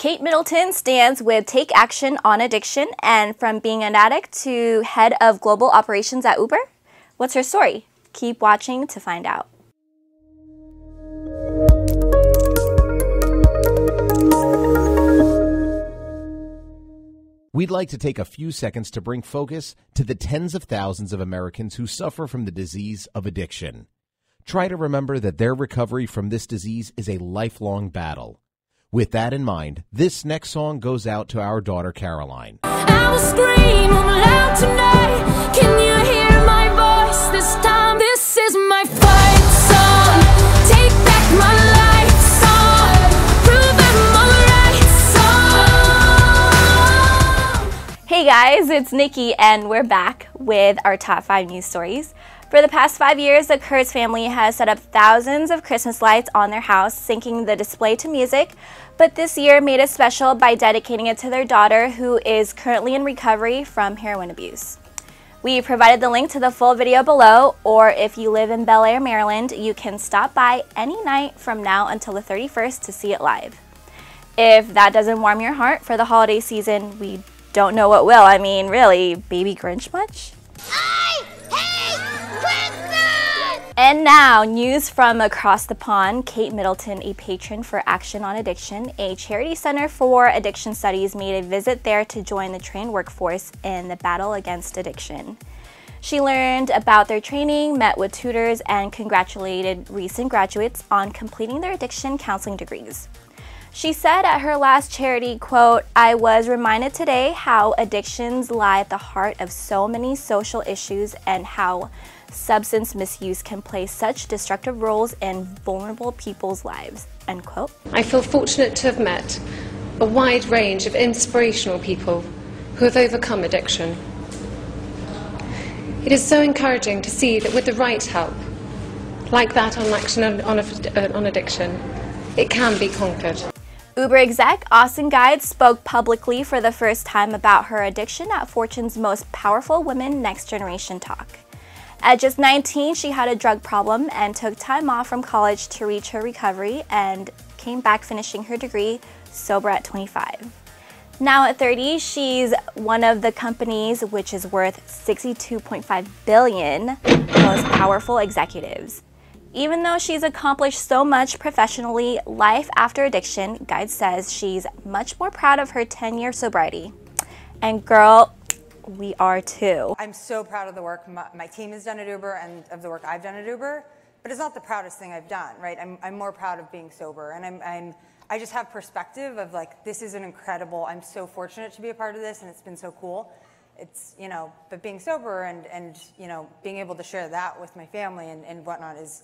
Kate Middleton stands with Take Action on Addiction and from being an addict to head of global operations at Uber. What's her story? Keep watching to find out. We'd like to take a few seconds to bring focus to the tens of thousands of Americans who suffer from the disease of addiction. Try to remember that their recovery from this disease is a lifelong battle. With that in mind, this next song goes out to our daughter Caroline. I will scream loud tonight. Can you hear my voice this time? This is my fight song. Take back my life song. Prove I'm alright song. Hey guys, it's Nikki and we're back with our top 5 news stories. For the past five years, the Kurtz family has set up thousands of Christmas lights on their house, syncing the display to music, but this year made it special by dedicating it to their daughter, who is currently in recovery from heroin abuse. We provided the link to the full video below, or if you live in Bel Air, Maryland, you can stop by any night from now until the 31st to see it live. If that doesn't warm your heart for the holiday season, we don't know what will. I mean, really, baby Grinch much? And now, news from across the pond. Kate Middleton, a patron for Action on Addiction, a charity center for addiction studies, made a visit there to join the trained workforce in the battle against addiction. She learned about their training, met with tutors, and congratulated recent graduates on completing their addiction counseling degrees. She said at her last charity, quote, I was reminded today how addictions lie at the heart of so many social issues and how substance misuse can play such destructive roles in vulnerable people's lives, end quote. I feel fortunate to have met a wide range of inspirational people who have overcome addiction. It is so encouraging to see that with the right help, like that on Action on, on, on Addiction, it can be conquered. Uber exec Austin Geidt spoke publicly for the first time about her addiction at Fortune's Most Powerful Women Next Generation Talk. At just 19, she had a drug problem and took time off from college to reach her recovery and came back finishing her degree sober at 25. Now at 30, she's one of the companies which is worth 62.5 billion most powerful executives. Even though she's accomplished so much professionally, life after addiction, Geidt says she's much more proud of her 10 year sobriety. And girl, we are too. I'm so proud of the work my, my, team has done at Uber and of the work I've done at Uber, but it's not the proudest thing I've done, right? I'm, I'm more proud of being sober, and I'm, I'm, I just have perspective of like, this is an incredible, I'm so fortunate to be a part of this, and it's been so cool. It's, you know, but being sober and, and you know, being able to share that with my family and, and whatnot is,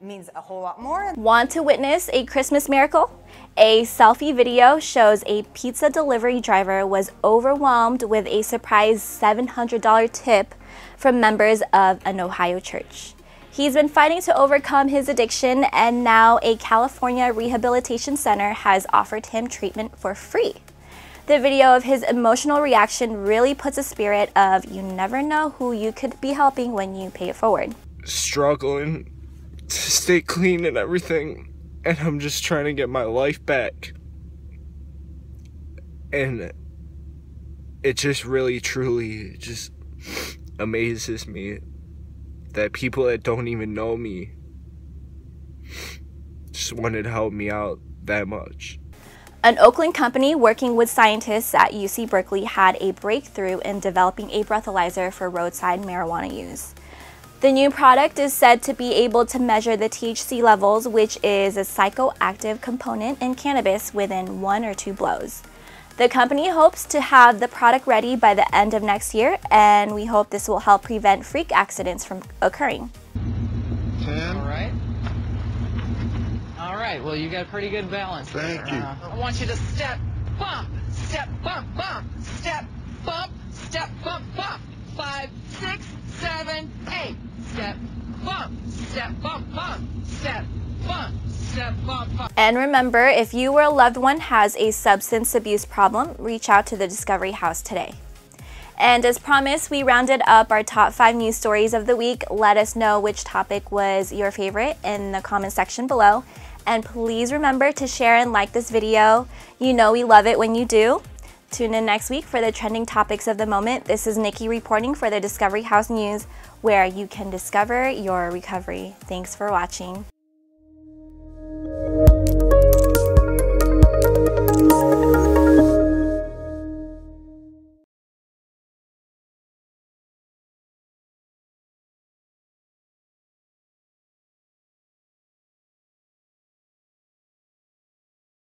means a whole lot more. Want to witness a Christmas miracle? A selfie video shows a pizza delivery driver was overwhelmed with a surprise $700 tip from members of an Ohio church. He's been fighting to overcome his addiction, and now a California rehabilitation center has offered him treatment for free. The video of his emotional reaction really puts a spirit of you never know who you could be helping when you pay it forward. Struggling to stay clean and everything, and I'm just trying to get my life back. And it just really, truly just amazes me that people that don't even know me just wanted to help me out that much. An Oakland company working with scientists at UC Berkeley had a breakthrough in developing a breathalyzer for roadside marijuana use. The new product is said to be able to measure the THC levels, which is a psychoactive component in cannabis, within one or two blows. The company hopes to have the product ready by the end of next year, and we hope this will help prevent freak accidents from occurring. Ten. All right. All right. Well, you got a pretty good balance. Thank there. you. Uh, I want you to step, bump, step, bump, bump, step, bump, step, bump, bump. Five, six, seven, eight And remember, if you or a loved one has a substance abuse problem, reach out to the Discovery House today. And as promised, we rounded up our top five news stories of the week. Let us know which topic was your favorite in the comment section below. And please remember to share and like this video. You know we love it when you do. Tune in next week for the trending topics of the moment. This is Nikki reporting for the Discovery House News, where you can discover your recovery. Thanks for watching.